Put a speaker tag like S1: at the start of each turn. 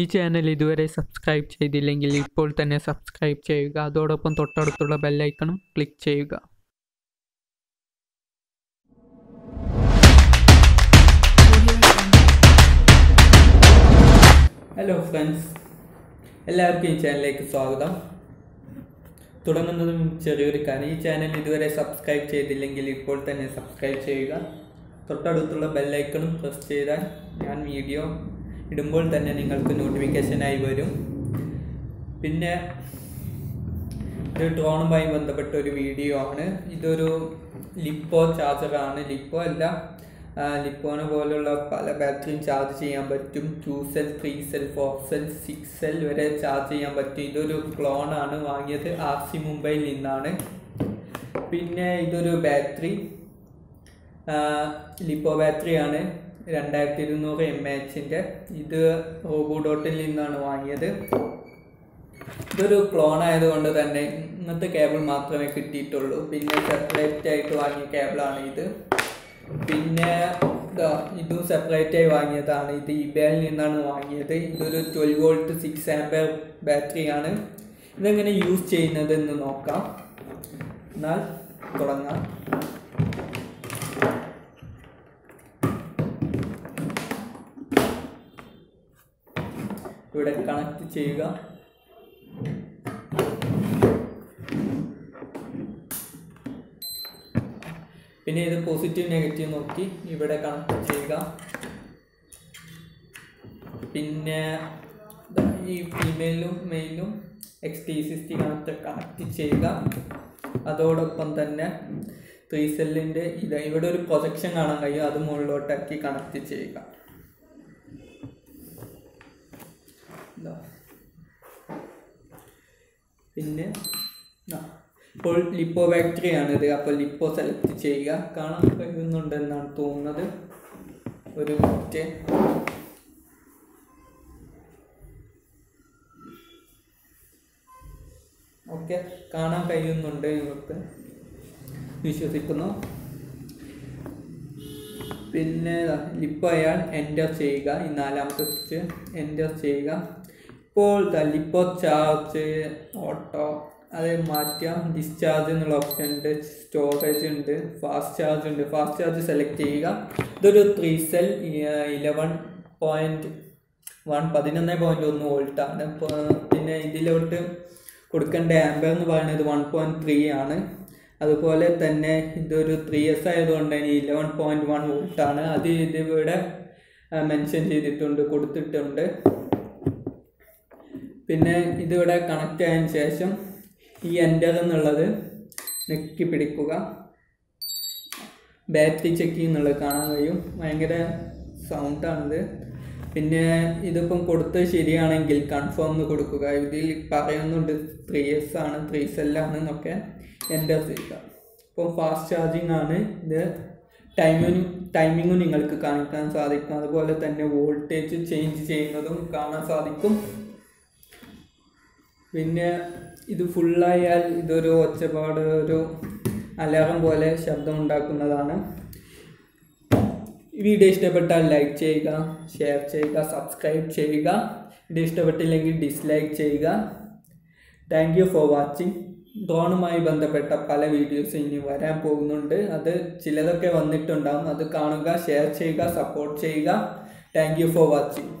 S1: ഈ ചാനൽ ഇതുവരെ സബ്സ്ക്രൈബ് ചെയ്തില്ലെങ്കിൽ ഇപ്പോൾ തന്നെ സബ്സ്ക്രൈബ് ചെയ്യുക. അതോടൊപ്പം തൊട്ടടുത്തുള്ള ബെല്ലൈക്കണും ക്ലിക്ക് ചെയ്യുക. ഹലോ ഫ്രണ്ട്സ് എല്ലാവർക്കും ഈ ചാനലിലേക്ക് സ്വാഗതം. തുടങ്ങുന്നതും ചെറിയൊരു കാര്യം ഈ ചാനൽ ഇതുവരെ സബ്സ്ക്രൈബ് ചെയ്തില്ലെങ്കിൽ ഇപ്പോൾ തന്നെ സബ്സ്ക്രൈബ് ചെയ്യുക. തൊട്ടടുത്തുള്ള ബെല്ലൈക്കണും പ്രസ് ചെയ്താൽ ഞാൻ വീഡിയോ ഇടുമ്പോൾ തന്നെ നിങ്ങൾക്ക് നോട്ടിഫിക്കേഷനായി വരും. പിന്നെ ഒരു ഡ്രോണുമായി ബന്ധപ്പെട്ട ഒരു വീഡിയോ ആണ്. ഇതൊരു ലിപ്പോ ചാർജറാണ് ലിപ്പോ അല്ല ലിപ്പോനെ പോലുള്ള പല ബാറ്ററിയും ചാർജ് ചെയ്യാൻ പറ്റും. Two cell three cell four cell six cell വരെ ചാർജ് ചെയ്യാൻ പറ്റും. ഇതൊരു ക്ലോണാണ് വാങ്ങിയത് ആർ സി മുംബൈയിൽ നിന്നാണ്. പിന്നെ ഇതൊരു ബാറ്ററി ലിപ്പോ ബാറ്ററിയാണ്. രണ്ടായിരത്തി ഇരുന്നൂറ് എം എച്ചിന്റെ ഇത് റോബോഡോട്ടിൽ നിന്നാണ് വാങ്ങിയത്. ഇതൊരു ക്ലോൺ ആയതുകൊണ്ട് തന്നെ ഇന്നത്തെ കേബിൾ മാത്രമേ കിട്ടിയിട്ടുള്ളൂ. പിന്നെ സെപ്പറേറ്റ് ആയിട്ട് വാങ്ങിയ കേബിളാണ് ഇത്. പിന്നെ ഇതും സെപ്പറേറ്റ് ആയി വാങ്ങിയതാണ്. ഇത് ഇബേയിൽ നിന്നാണ് വാങ്ങിയത്. ഇതൊരു ട്വൽവ് വോൾട്ട് സിക്സ് ആമ്പയർ ബാറ്ററിയാണ് ഇതെങ്ങനെ യൂസ് ചെയ്യുന്നത് എന്ന് നോക്കാം. എന്നാൽ തുടങ്ങാം. ഇവിടെ കണക്ട് ചെയ്യുക. പിന്നെ ഇത് പോസിറ്റീവ് നെഗറ്റീവ് നോക്കി ഇവിടെ കണക്ട് ചെയ്യുക. പിന്നെ ഈ ഫീമെയിലും മെയിലും X T sixty connect connect ചെയ്യുക. അതോടൊപ്പം തന്നെ ത്രീ സെല്ലിന്റെ ഇത് ഇവിടെ ഒരു പ്രൊജക്ഷൻ കാണാൻ കഴിയും. അത് മുകളിലോട്ടാക്കി കണക്ട് ചെയ്യുക. ഇതാ. പിന്നെ ഇപ്പോൾ ലിപ്പോ ബാക്ടറി ആണിത് അപ്പോൾ ലിപ്പോ സെലക്ട് ചെയ്യുക. കാണാൻ കഴിയുന്നുണ്ടെന്നാണ് തോന്നുന്നത്. ഒരു മിനിറ്റ്. ഓക്കെ. കാണാൻ കഴിയുന്നുണ്ട് നിങ്ങൾക്ക്. വിശ്വസിക്കുന്നു. പിന്നെ ലിപ്പോ അയാൾ എന്റർ ചെയ്യുക. ഈ നാലാമത്തെ എന്റർ ചെയ്യുക. ഇപ്പോൾ ലിപ്പോ ചാർജ് ഓട്ടോ അത് മാറ്റാം ഡിസ്ചാർജ് എന്നുള്ള ഓപ്ഷൻ ഉണ്ട് സ്റ്റോറേജ് ഉണ്ട് ഫാസ്റ്റ് ചാർജ് ഉണ്ട്. ഫാസ്റ്റ് ചാർജ് സെലക്ട് ചെയ്യുക. ഇതൊരു three cell eleven point one പതിനൊന്ന് പോയിന്റ് ഒന്ന് വോൾട്ടാണ് പിന്നെ ഇതിലോട്ട് കൊടുക്കേണ്ട ആംബർ എന്ന് പറയുന്നത് വൺ പോയിന്റ് ത്രീ ആണ്. അതുപോലെ തന്നെ ഇതൊരു ത്രീ എസ് ആയതുകൊണ്ട് തന്നെ ഇലവൻ പോയിന്റ് വൺ വോൾട്ടാണ് അത് ഇതിവിടെ മെൻഷൻ ചെയ്തിട്ടുണ്ട് കൊടുത്തിട്ടുണ്ട്. പിന്നെ ഇതിവിടെ കണക്റ്റ് ആയതിന് ശേഷം ഈ എന്റർ എന്നുള്ളത് നെക്കി പിടിക്കുക. ബാറ്ററി ചെക്ക് എന്നുള്ളത് കാണാൻ കഴിയും. ഭയങ്കര സൗണ്ടാണിത് പിന്നെ ഇതിപ്പം കൊടുത്തത് ശരിയാണെങ്കിൽ കൺഫേം എന്ന് കൊടുക്കുക. ഇതിൽ പറയുന്നുണ്ട് ത്രീ എസ് ആണ് ത്രീ സെല്ലാണ് എന്നൊക്കെ എന്റർ ചെയ്യുക. ഇപ്പോൾ ഫാസ്റ്റ് ചാർജിങ് ആണ്. ഇത് ടൈമിങ് ടൈമിങ്ങും നിങ്ങൾക്ക് കാണിക്കാൻ സാധിക്കും. അതുപോലെ തന്നെ വോൾട്ടേജ് ചേഞ്ച് ചെയ്യുന്നതും കാണാൻ സാധിക്കും. പിന്നെ ഇത് ഫുള്ളായാൽ ഇതൊരു ഒച്ചപ്പാട് ഒരു അലാറം പോലെ ശബ്ദം ഉണ്ടാക്കുന്നതാണ്. ഈ വീഡിയോ ഇഷ്ടപ്പെട്ടാൽ ലൈക്ക് ചെയ്യുക ഷെയർ ചെയ്യുക സബ്സ്ക്രൈബ് ചെയ്യുക. വീഡിയോ ഇഷ്ടപ്പെട്ടില്ലെങ്കിൽ ഡിസ്ലൈക്ക് ചെയ്യുക. താങ്ക് യു ഫോർ വാച്ചിങ് ഡ്രോണുമായി ബന്ധപ്പെട്ട പല വീഡിയോസ് ഇനി വരാൻ പോകുന്നുണ്ട്. അത് ചിലതൊക്കെ വന്നിട്ടുണ്ടാകും അത് കാണുക ഷെയർ ചെയ്യുക സപ്പോർട്ട് ചെയ്യുക. Thank you for watching